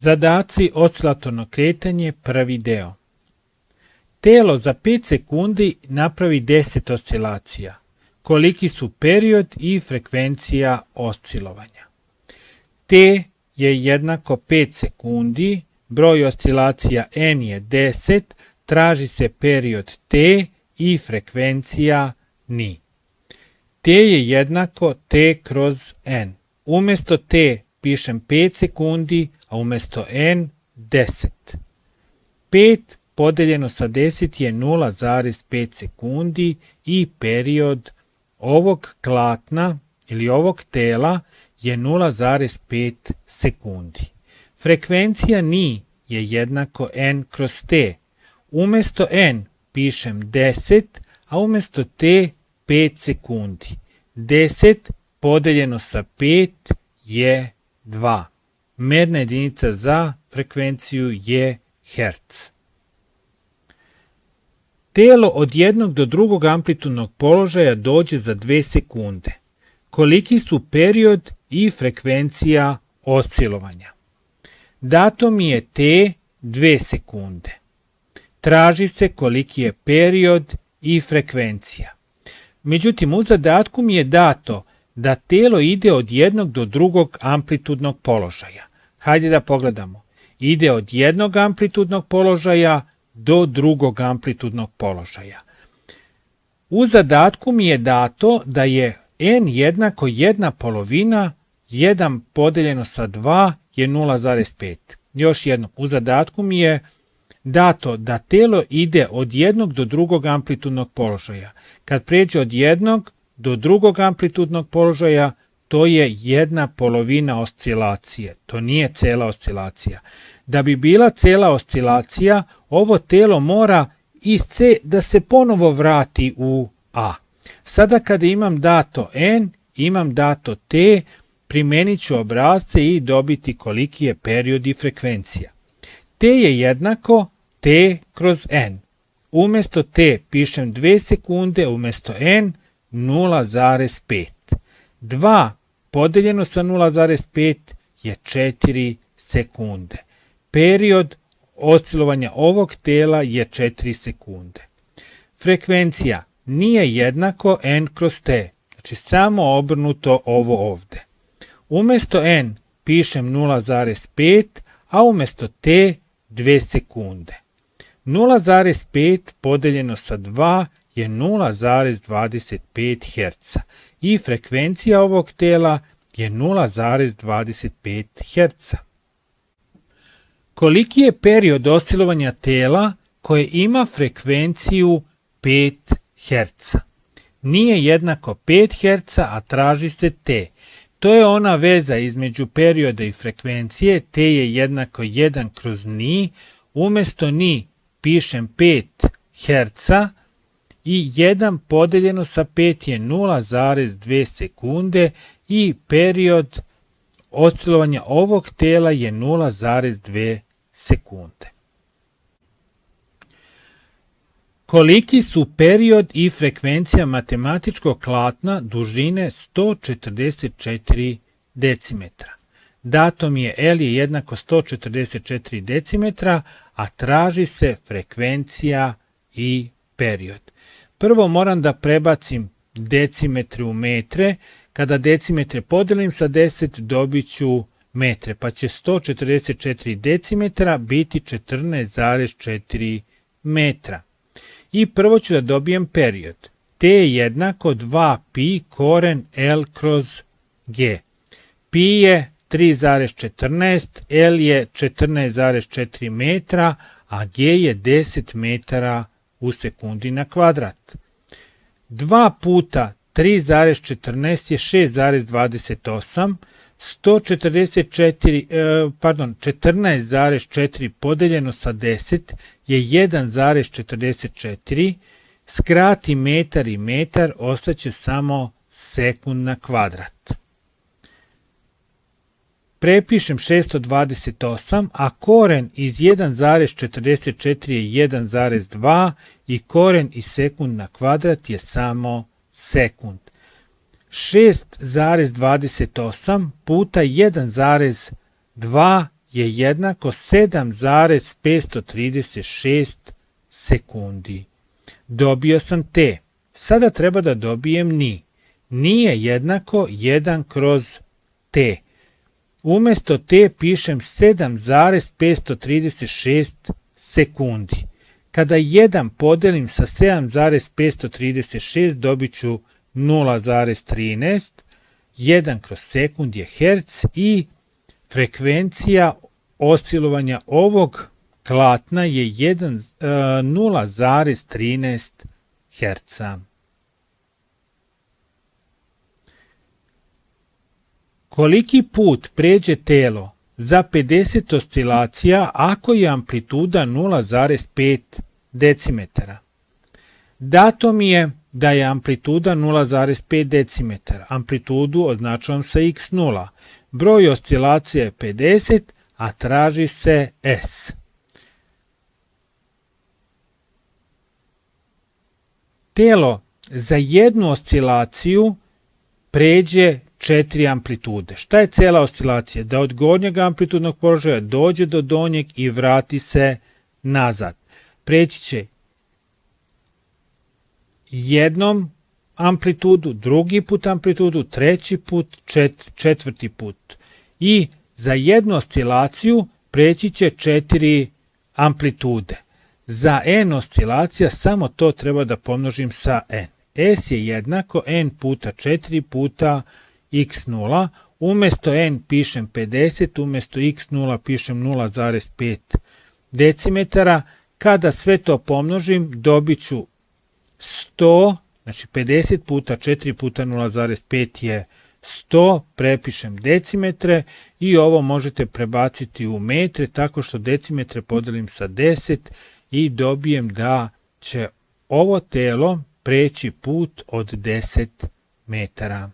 Zadaci oscilatorno kretanje, prvi deo. Telo za 5 sekundi napravi 10 oscilacija. Koliki su period i frekvencija oscilovanja? T je jednako 5 sekundi, broj oscilacija n je 10, traži se period t i frekvencija ni. T je jednako t kroz n. Umesto t pišem 5 sekundi, a umjesto n 10. 5 podeljeno sa 10 je 0,5 sekundi i period ovog klatna ili ovog tela je 0,5 sekundi. Frekvencija ni je jednako n kroz t. Umjesto n pišem 10, a umjesto t 5 sekundi. 10 podeljeno sa 5 je 2. Merna jedinica za frekvenciju je herc. Telo od jednog do drugog amplitudnog položaja dođe za 2 sekunde. Koliki su period i frekvencija oscilovanja? Dato mi je t 2 sekunde. Traži se koliki je period i frekvencija. Međutim, u zadatku mi je dato da telo ide od jednog do drugog amplitudnog položaja. Hajde da pogledamo. Ide od jednog amplitudnog položaja do drugog amplitudnog položaja. U zadatku mi je dato da je n jednako jedna polovina, 1 podeljeno sa 2 je 0,5. Još jedno, u zadatku mi je dato da telo ide od jednog do drugog amplitudnog položaja. Kad pređe od jednog do drugog amplitudnog položaja, to je jedna polovina oscilacije, to nije cela oscilacija. Da bi bila cela oscilacija, ovo telo mora iz C da se ponovo vrati u A. Sada kada imam dato N, imam dato T, primenit ću obrazce i dobiti koliki je period i frekvencija. T je jednako T kroz N. Umesto T pišem 2 sekunde, umesto N 0,5. 2 podeljeno sa 0,5 je 4 sekunde. Period oscilovanja ovog tela je 4 sekunde. Frekvencija nije jednako n kroz t, znači samo obrnuto ovo ovde. Umesto n pišem 0,5, a umesto t 2 sekunde. 0,5 podeljeno sa 2 je 0,25 Hz i frekvencija ovog tela je 0,25 Hz. Koliki je period oscilovanja tela koje ima frekvenciju 5 Hz? Nije jednako 5 Hz, a traži se T. To je ona veza između perioda i frekvencije, T je jednako 1 kroz ni, umesto ni pišem 5 Hz, i 1 podeljeno sa 5 je 0,2 sekunde i period oscilovanja ovog tela je 0,2 sekunde. Koliki su period i frekvencija matematičkog klatna dužine 144 decimetra? Datom je L je jednako 144 decimetra, a traži se frekvencija i period. Prvo moram da prebacim decimetre u metre. Kada decimetre podelim sa 10 dobit ću metre, pa će 144 decimetra biti 14,4 metra. I prvo ću da dobijem period. T je jednako 2pi koren L kroz G. Pi je 3,14, L je 14,4 metra, a G je 10 metara u sekundi na kvadrat. 2 puta 3,14 je 6,28, 144, e, pardon, 14,4 podeljeno sa 10 je 1,44, skrati metar i metar, ostaće samo sekund na kvadrat. Prepišem 628, a koren iz 1,44 je 1,2 i koren iz sekund na kvadrat je samo sekund. 6,28 puta 1,2 je jednako 7,536 sekundi. Dobio sam T. Sada treba da dobijem ni. Nije jednako 1 kroz T. Umesto T pišem 7,536 sekundi. Kada 1 podelim sa 7,536 dobit ću 0,13. 1 kroz sekund je herc i frekvencija osilovanja ovog klatna je 0,13 Hz. Koliki put pređe telo za 50 oscilacija ako je amplituda 0,5 decimetara? Dato mi je da je amplituda 0,5 decimetara. Amplitudu označavam sa x0. Broj oscilacija je 50, a traži se S. Telo za jednu oscilaciju pređe četiri amplitude. Šta je cela oscilacija? Da od gornjeg amplitudnog položaja dođe do donjeg i vrati se nazad. Preći će jednom amplitudu, drugi put amplitudu, treći put, čet, četvrti put. I za jednu oscilaciju preći će četiri amplitude. Za n oscilacija samo to treba da pomnožim sa n. S je jednako n puta 4 puta x0. Umesto n pišem 50, umesto x0 pišem 0,5 decimetara. Kada sve to pomnožim, dobit ću 100, znači 50 puta 4 puta 0,5 je 100, prepišem decimetre i ovo možete prebaciti u metre tako što decimetre podelim sa 10 i dobijem da će ovo telo preći put od 10 metara.